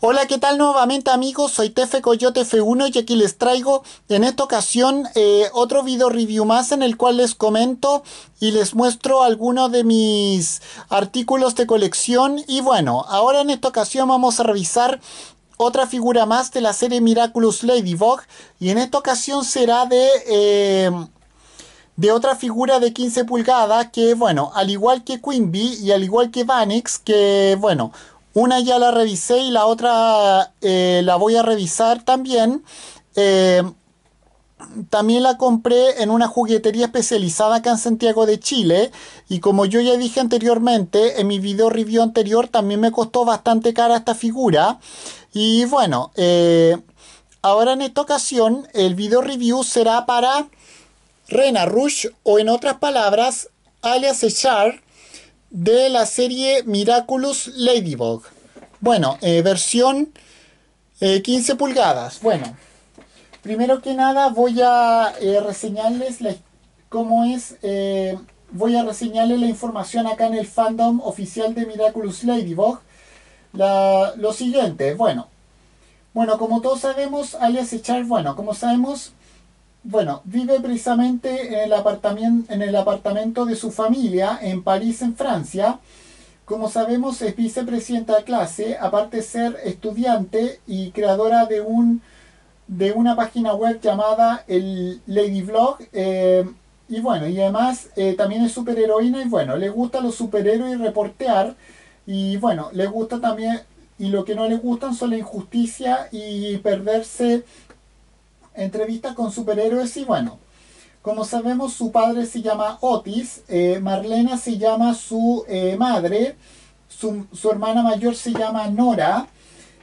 Hola, ¿qué tal nuevamente amigos? Soy Tefe Coyote F1 y aquí les traigo en esta ocasión eh, otro video review más en el cual les comento y les muestro algunos de mis artículos de colección y bueno, ahora en esta ocasión vamos a revisar otra figura más de la serie Miraculous Ladybug y en esta ocasión será de... Eh, de otra figura de 15 pulgadas que, bueno, al igual que Quimby y al igual que Vanix, que, bueno, una ya la revisé y la otra eh, la voy a revisar también. Eh, también la compré en una juguetería especializada acá en Santiago de Chile. Y como yo ya dije anteriormente, en mi video review anterior también me costó bastante cara esta figura. Y bueno, eh, ahora en esta ocasión el video review será para Rena Rush o en otras palabras, alias Echar de la serie Miraculous Ladybug. Bueno, eh, versión 15 eh, pulgadas. Bueno, primero que nada voy a eh, reseñarles cómo es. voy a reseñarles la información acá en el fandom oficial de Miraculous Ladybug. lo siguiente, bueno. Bueno, como todos sabemos, alias Echar, bueno, como sabemos, bueno, vive precisamente en el, apartamento, en el apartamento de su familia en París, en Francia. Como sabemos, es vicepresidenta de clase, aparte de ser estudiante y creadora de, un, de una página web llamada el Lady Vlog. Eh, y bueno, y además eh, también es superheroína y bueno, le gusta los superhéroes y reportear. Y bueno, le gusta también, y lo que no le gustan son la injusticia y perderse entrevistas con superhéroes y bueno, como sabemos su padre se llama Otis, eh, Marlena se llama su eh, madre, su, hermana mayor se llama Nora,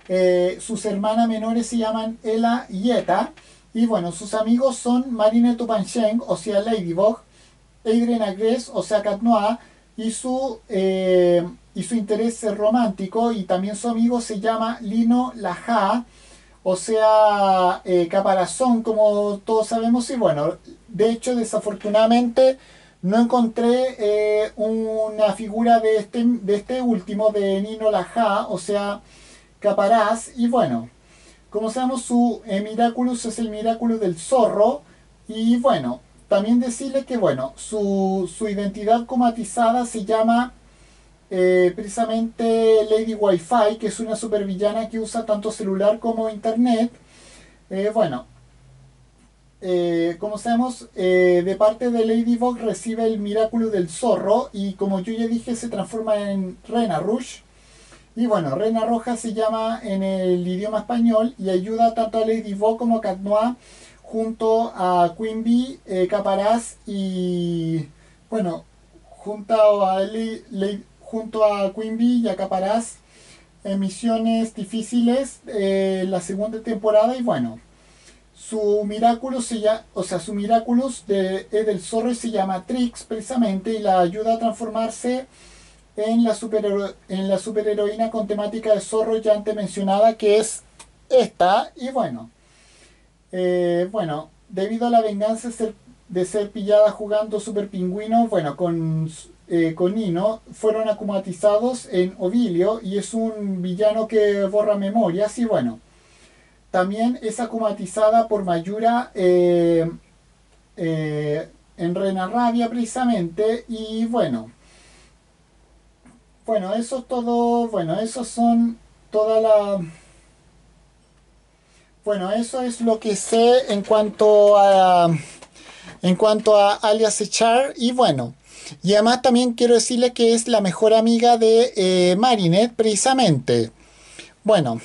eh, sus hermanas menores se llaman Ella y Eta, y bueno, sus amigos son Marine Tupancheng, o sea Ladybug, Adrien Agres, o sea Cat y su, y su interés romántico, y también su amigo se llama Lino Laja, o sea, eh, caparazón, como todos sabemos, y bueno, de hecho, desafortunadamente, no encontré eh, una figura de este, de este último, de Nino Laja, o sea, caparaz, y bueno, como sabemos, su eh, Miraculous es el Miraculous del zorro, y bueno, también decirle que, bueno, su, su identidad comatizada se llama eh, precisamente Lady Wi-Fi, que es una supervillana que usa tanto celular como internet. Eh, bueno, eh, como sabemos, de parte de Ladybug recibe el Miraculous del Zorro y como yo ya dije, se transforma en Rena Rush. Y bueno, Rena Roja se llama en el idioma español y ayuda tanto a Ladybug como a Cat junto a Queen Bee, Caparaz y bueno, junto a Lady junto a Quimby y Acaparás en misiones difíciles eh, la segunda temporada y bueno su Miraculous se llama, o sea su de, del zorro se llama Trix precisamente y la ayuda a transformarse en la, en la superheroína con temática de zorro ya antes mencionada que es esta y bueno eh, bueno debido a la venganza de ser pillada jugando super pingüino bueno con eh, con Nino fueron acumatizados en Ovilio y es un villano que borra memorias y bueno, también es acumatizada por Mayura eh, eh, en Rena Rabia precisamente y bueno, bueno, eso es todo, bueno, eso son toda la... Bueno, eso es lo que sé en cuanto a en cuanto a alias Echar y bueno, y además también quiero decirle que es la mejor amiga de eh, Marinette, precisamente. Bueno,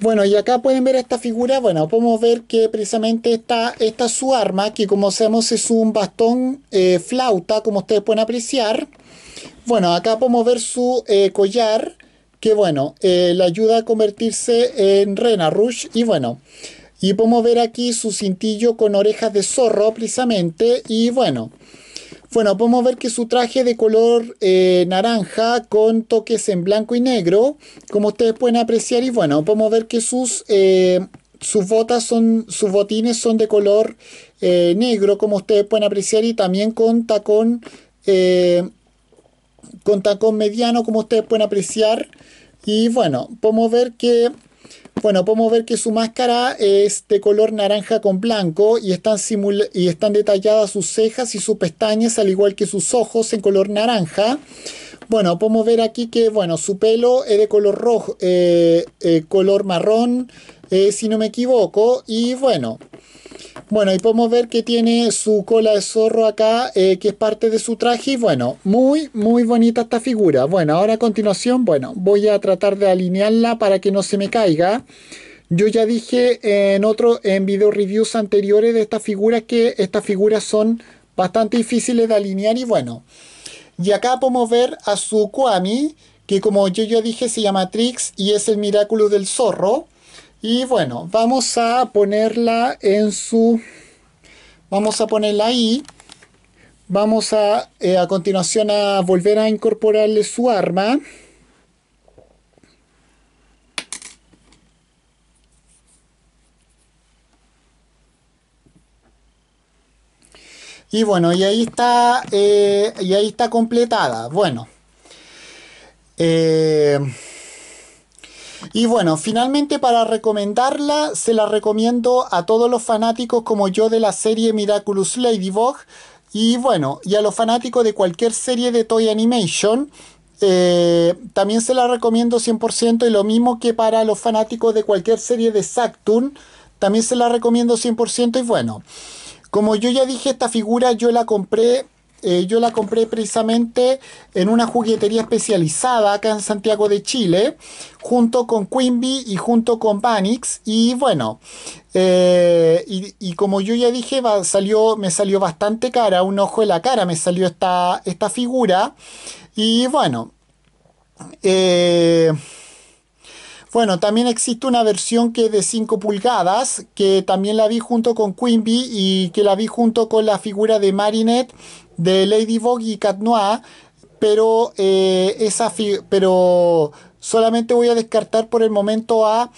bueno, y acá pueden ver esta figura. Bueno, podemos ver que precisamente esta, esta es su arma, que como sabemos es un bastón eh, flauta, como ustedes pueden apreciar. Bueno, acá podemos ver su eh, collar, que bueno, le ayuda a convertirse en Rena Rush. Y bueno, y podemos ver aquí su cintillo con orejas de zorro, precisamente. Y bueno, bueno, podemos ver que su traje de color eh, naranja con toques en blanco y negro, como ustedes pueden apreciar, y bueno, podemos ver que sus, eh, sus botas son, sus botines son de color eh, negro, como ustedes pueden apreciar, y también con tacón, con tacón mediano, como ustedes pueden apreciar. Y bueno, podemos ver que bueno, podemos ver que su máscara es de color naranja con blanco y están, y están detalladas sus cejas y sus pestañas, al igual que sus ojos en color naranja. Bueno, podemos ver aquí que, bueno, su pelo es de color rojo, eh, eh, color marrón, eh, si no me equivoco. Y bueno, bueno, y podemos ver que tiene su cola de zorro acá, que es parte de su traje. Y bueno, muy, muy bonita esta figura. Bueno, ahora a continuación, bueno, voy a tratar de alinearla para que no se me caiga. Yo ya dije en otro, en video reviews anteriores de estas figuras que estas figuras son bastante difíciles de alinear y bueno. Y acá podemos ver a su Kwami, que como yo ya dije se llama Trix y es el Miraculo del Zorro. Y bueno, vamos a ponerla en su... Vamos a ponerla ahí. Vamos a eh, a continuación a volver a incorporarle su arma. Y bueno, y ahí está, eh, y ahí está completada. Bueno. Eh, y bueno, finalmente para recomendarla, se la recomiendo a todos los fanáticos como yo de la serie Miraculous Ladybug. Y bueno, y a los fanáticos de cualquier serie de Toy Animation. Eh, también se la recomiendo 100% y lo mismo que para los fanáticos de cualquier serie de Saturn. También se la recomiendo 100% y bueno. Como yo ya dije, esta figura yo la compré eh, yo la compré precisamente en una juguetería especializada acá en Santiago de Chile, junto con Quimby y junto con Banix. Y bueno, eh, y, como yo ya dije, salió, me salió bastante cara, un ojo de la cara me salió esta, esta figura. Y bueno, eh, bueno, también existe una versión que es de 5 pulgadas, que también la vi junto con Quimby y que la vi junto con la figura de Marinette de Ladybug y Cat Noir, pero, eh, pero solamente voy a descartar por el momento a,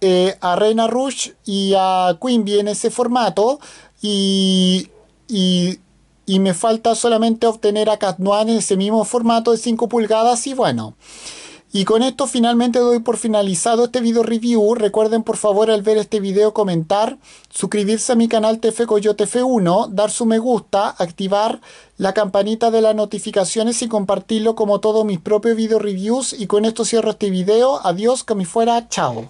eh, a Reina Rouge y a Quimby en ese formato y, y, y me falta solamente obtener a Cat Noir en ese mismo formato de 5 pulgadas y bueno. Y con esto finalmente doy por finalizado este video review. Recuerden por favor al ver este video comentar, suscribirse a mi canal TF Coyote F1, dar su me gusta, activar la campanita de las notificaciones y compartirlo como todos mis propios video reviews. Y con esto cierro este video. Adiós, que me fuera. Chao.